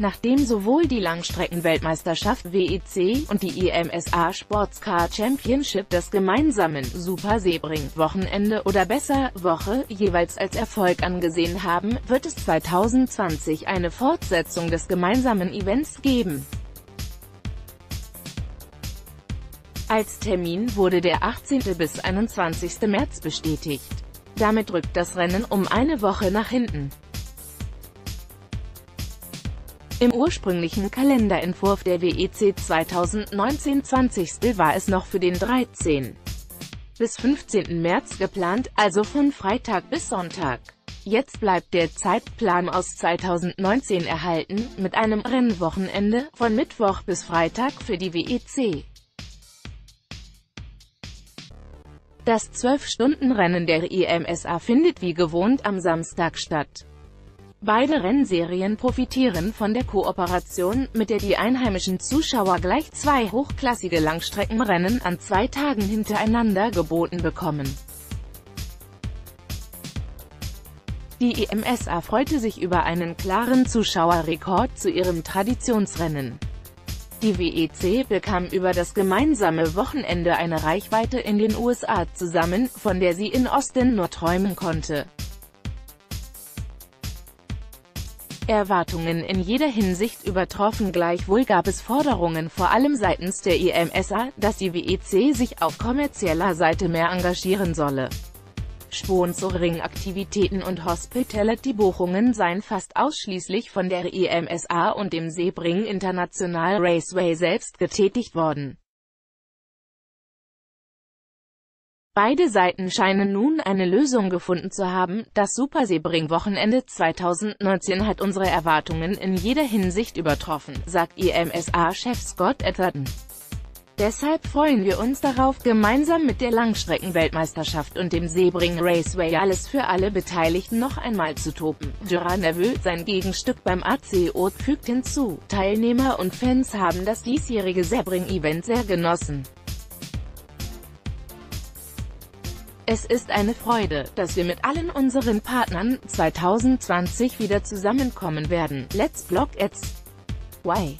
nachdem sowohl die Langstrecken-Weltmeisterschaft WEC und die IMSA Sportscar Championship das gemeinsamen Super Sebring Wochenende oder besser Woche jeweils als Erfolg angesehen haben, wird es 2020 eine Fortsetzung des gemeinsamen Events geben. Als Termin wurde der 18. bis 21. März bestätigt. Damit rückt das Rennen um eine Woche nach hinten. Im ursprünglichen Kalenderentwurf der WEC 2019 20. war es noch für den 13. bis 15. März geplant, also von Freitag bis Sonntag. Jetzt bleibt der Zeitplan aus 2019 erhalten, mit einem Rennwochenende, von Mittwoch bis Freitag für die WEC. Das 12-Stunden-Rennen der IMSA findet wie gewohnt am Samstag statt. Beide Rennserien profitieren von der Kooperation, mit der die einheimischen Zuschauer gleich zwei hochklassige Langstreckenrennen an zwei Tagen hintereinander geboten bekommen. Die IMSA freute sich über einen klaren Zuschauerrekord zu ihrem Traditionsrennen. Die WEC bekam über das gemeinsame Wochenende eine Reichweite in den USA zusammen, von der sie in Austin nur träumen konnte. Erwartungen in jeder Hinsicht übertroffen gleichwohl gab es Forderungen vor allem seitens der IMSA, dass die WEC sich auf kommerzieller Seite mehr engagieren solle. Sponsoring-Aktivitäten und Hospitality-Buchungen seien fast ausschließlich von der IMSA und dem Sebring International Raceway selbst getätigt worden. Beide Seiten scheinen nun eine Lösung gefunden zu haben, das Super Sebring-Wochenende 2019 hat unsere Erwartungen in jeder Hinsicht übertroffen, sagt IMSA-Chef Scott Atherton. Deshalb freuen wir uns darauf, gemeinsam mit der Langstreckenweltmeisterschaft und dem Sebring Raceway alles für alle Beteiligten noch einmal zu topen. Gerard Neville, sein Gegenstück beim ACO, fügt hinzu, Teilnehmer und Fans haben das diesjährige Sebring-Event sehr genossen. Es ist eine Freude, dass wir mit allen unseren Partnern 2020 wieder zusammenkommen werden. Let's block it's. Why?